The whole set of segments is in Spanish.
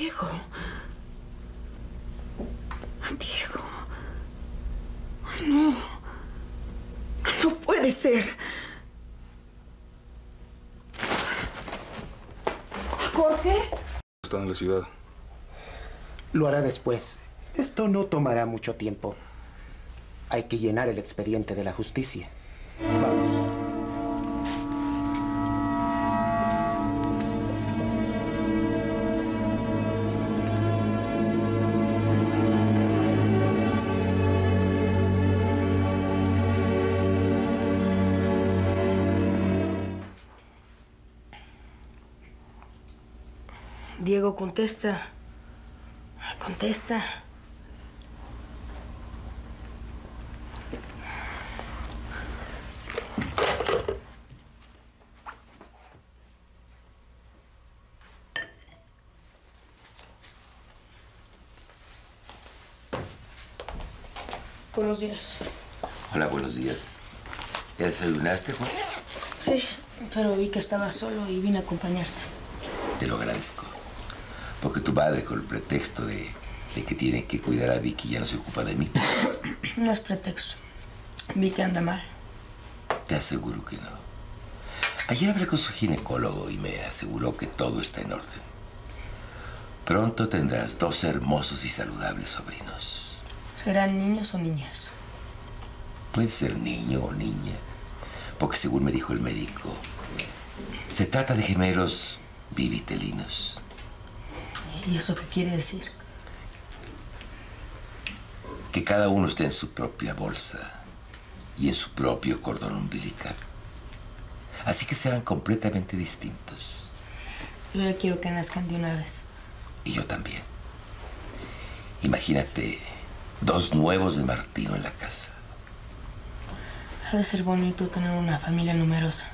Diego. Diego. No. No puede ser. ¿Jorge? Está en la ciudad. Lo hará después. Esto no tomará mucho tiempo. Hay que llenar el expediente de la justicia. Vamos. Diego, contesta. Contesta. Buenos días. Hola, buenos días. ¿Ya desayunaste, Juan? Sí, pero vi que estabas solo y vine a acompañarte. Te lo agradezco. Porque tu padre, con el pretexto de, de que tiene que cuidar a Vicky, ya no se ocupa de mí. No es pretexto. Vi que anda mal. Te aseguro que no. Ayer hablé con su ginecólogo y me aseguró que todo está en orden. Pronto tendrás dos hermosos y saludables sobrinos. ¿Serán niños o niñas? Puede ser niño o niña, porque según me dijo el médico, se trata de gemelos vivitelinos. ¿Y eso qué quiere decir? Que cada uno esté en su propia bolsa y en su propio cordón umbilical. Así que serán completamente distintos. Yo ya quiero que nazcan de una vez. Y yo también. Imagínate dos nuevos de Martino en la casa. Ha de ser bonito tener una familia numerosa.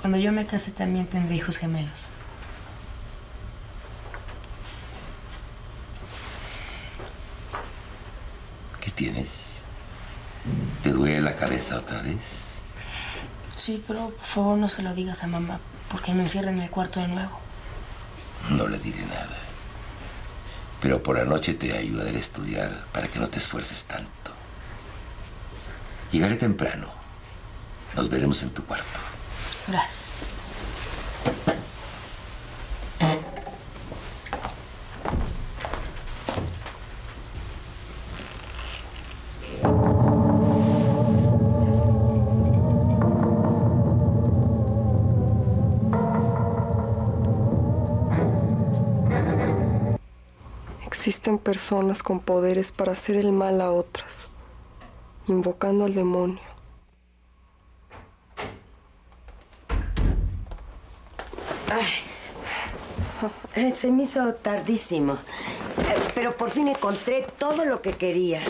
Cuando yo me case también tendré hijos gemelos. Tienes? ¿Te duele la cabeza otra vez? Sí, pero por favor no se lo digas a mamá, porque me encierra en el cuarto de nuevo. No le diré nada. Pero por la noche te ayudaré a estudiar para que no te esfuerces tanto. Llegaré temprano. Nos veremos en tu cuarto. Gracias. Existen personas con poderes para hacer el mal a otras, invocando al demonio. Ay, se me hizo tardísimo. Eh, Pero por fin encontré todo lo que quería.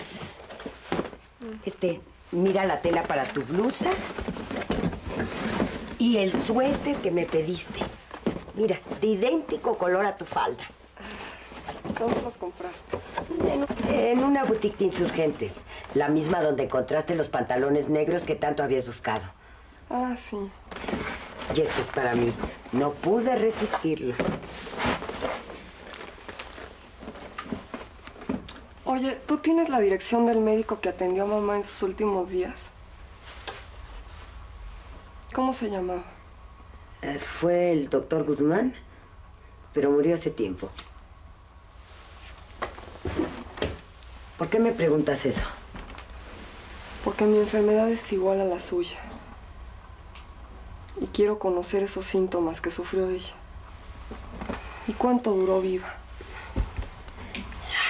Este, mira la tela para tu blusa. Y el suéter que me pediste. Mira, de idéntico color a tu falda. ¿Dónde los compraste? En, en una boutique de insurgentes. La misma donde encontraste los pantalones negros que tanto habías buscado. Ah, sí. Y esto es para mí. No pude resistirlo. Oye, ¿tú tienes la dirección del médico que atendió a mamá en sus últimos días? ¿Cómo se llamaba? Eh, Fue el doctor Guzmán, pero murió hace tiempo. ¿Por qué me preguntas eso? Porque mi enfermedad es igual a la suya. Y quiero conocer esos síntomas que sufrió ella. ¿Y cuánto duró viva?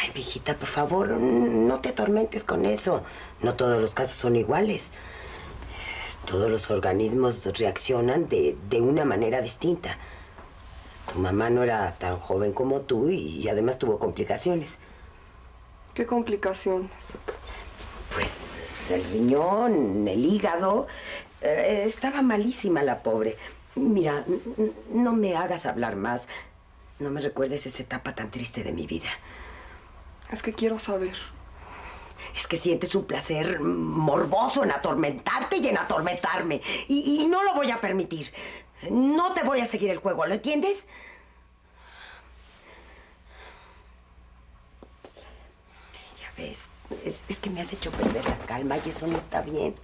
Ay, viejita, por favor, no te atormentes con eso. No todos los casos son iguales. Todos los organismos reaccionan de, de una manera distinta. Tu mamá no era tan joven como tú y además tuvo complicaciones. ¿Qué complicaciones? Pues el riñón, el hígado. eh, estaba malísima la pobre. Mira, no me hagas hablar más. No me recuerdes esa etapa tan triste de mi vida. Es que quiero saber. Es que sientes un placer morboso en atormentarte y en atormentarme. Y, y no lo voy a permitir. No te voy a seguir el juego, ¿lo entiendes? Es, es que me has hecho perder la calma y eso no está bien.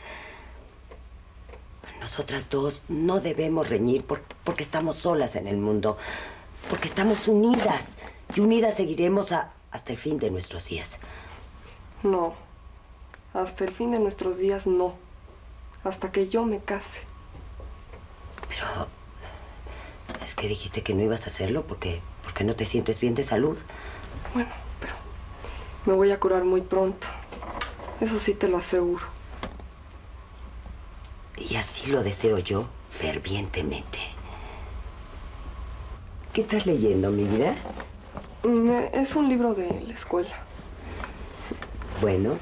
Nosotras dos no debemos reñir por- porque estamos solas en el mundo. Porque estamos unidas. Y unidas seguiremos a- hasta el fin de nuestros días. No. Hasta el fin de nuestros días no. Hasta que yo me case. Pero es que dijiste que no ibas a hacerlo porque, porque no te sientes bien de salud. Bueno, me voy a curar muy pronto. Eso sí te lo aseguro. Y así lo deseo yo fervientemente. ¿Qué estás leyendo, mi vida? Me- es un libro de la escuela. Bueno,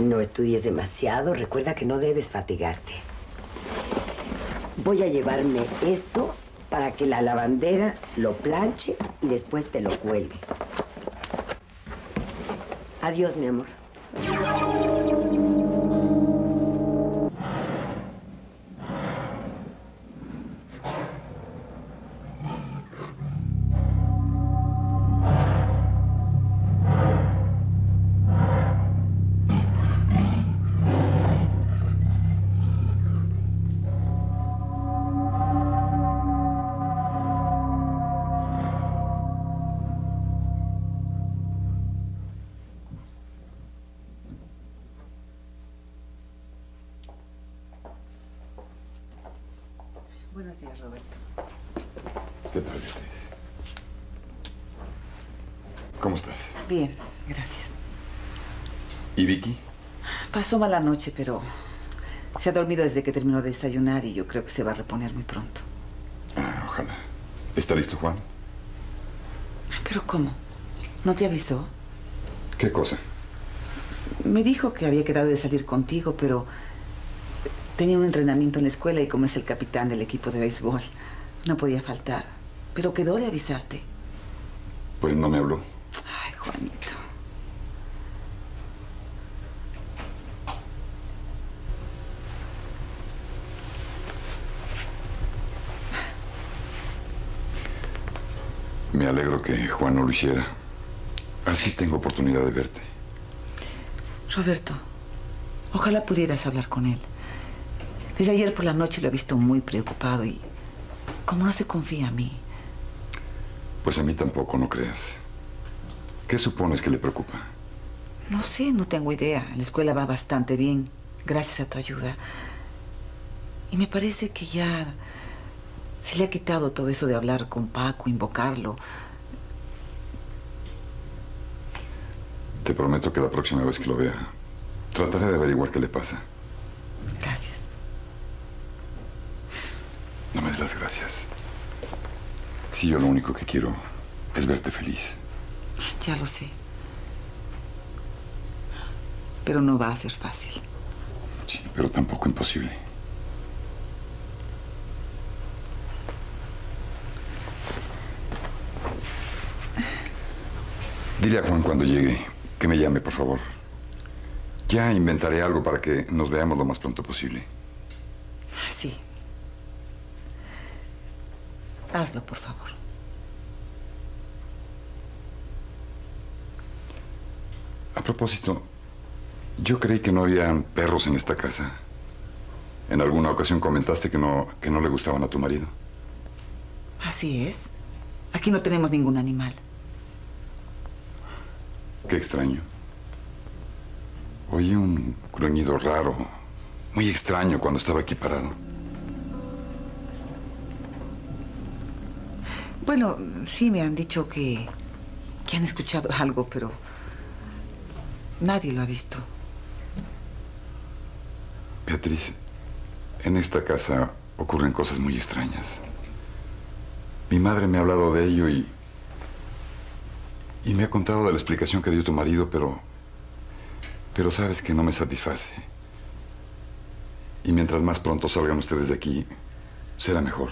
no estudies demasiado. Recuerda que no debes fatigarte. Voy a llevarme esto para que la lavandera lo planche y después te lo cuelgue. Adiós, mi amor. Buenos días, Roberto. ¿Qué tal, Beatriz? ¿Cómo estás? Bien, gracias. ¿Y Vicky? Pasó mala noche, pero se ha dormido desde que terminó de desayunar y yo creo que se va a reponer muy pronto. Ah, ojalá. ¿Está listo, Juan? ¿Pero cómo? ¿No te avisó? ¿Qué cosa? Me dijo que había quedado de salir contigo, pero tenía un entrenamiento en la escuela y como es el capitán del equipo de béisbol, no podía faltar. Pero quedó de avisarte. Pues no me habló. Ay, Juanito. Me alegro que Juan no lo hiciera. Así tengo oportunidad de verte. Roberto, ojalá pudieras hablar con él. Desde ayer por la noche lo he visto muy preocupado y como no se confía a mí, Pues a mí tampoco, no creas. ¿Qué supones que le preocupa? no sé, no tengo idea. La escuela va bastante bien, gracias a tu ayuda. Y me parece que ya se le ha quitado todo eso de hablar con Paco, invocarlo. Te prometo que la próxima vez que lo vea, trataré de averiguar qué le pasa. Gracias. No me des las gracias. Si yo lo único que quiero es verte feliz. Ya lo sé. Pero no va a ser fácil. Sí, pero tampoco imposible. Dile a Juan cuando llegue que me llame, por favor. Ya inventaré algo para que nos veamos lo más pronto posible. Sí. Hazlo, por favor. A propósito, yo creí que no había perros en esta casa. En alguna ocasión comentaste que no, que no le gustaban a tu marido. Así es. Aquí no tenemos ningún animal. Qué extraño. Oí un gruñido raro, muy extraño cuando estaba aquí parado. Bueno, sí me han dicho que, que han escuchado algo, pero nadie lo ha visto. Beatriz, en esta casa ocurren cosas muy extrañas. Mi madre me ha hablado de ello y. y me ha contado de la explicación que dio tu marido, pero. pero sabes que no me satisface. Y mientras más pronto salgan ustedes de aquí, será mejor.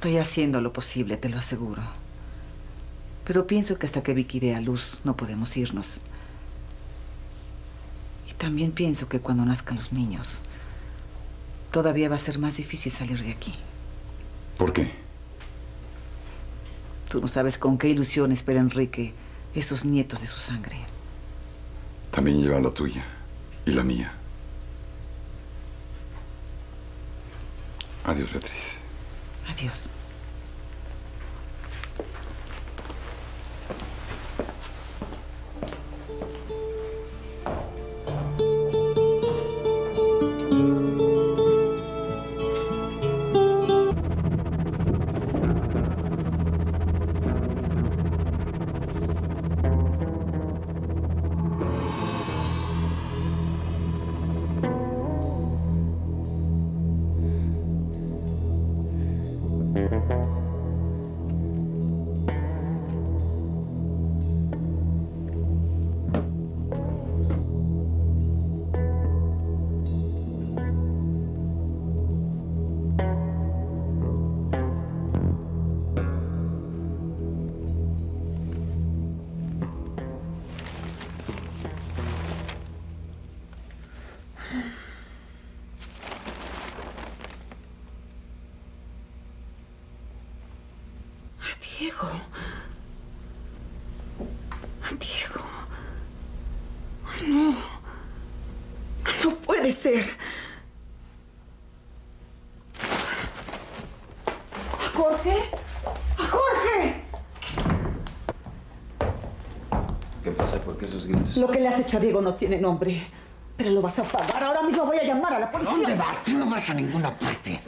Estoy haciendo lo posible, te lo aseguro. Pero pienso que hasta que Vicky dé a luz no podemos irnos. Y también pienso que cuando nazcan los niños, todavía va a ser más difícil salir de aquí. ¿Por qué? Tú no sabes con qué ilusión espera Enrique esos nietos de su sangre. también lleva la tuya y la mía. Adiós, Beatriz. Adiós. Ser. ¿Jorge? ¡Jorge! ¿Qué pasa? Lo que le has hecho a Diego no tiene nombre. Pero lo vas a pagar. Ahora mismo voy a llamar a la policía. ¿Dónde vas? Tú no vas a ninguna parte.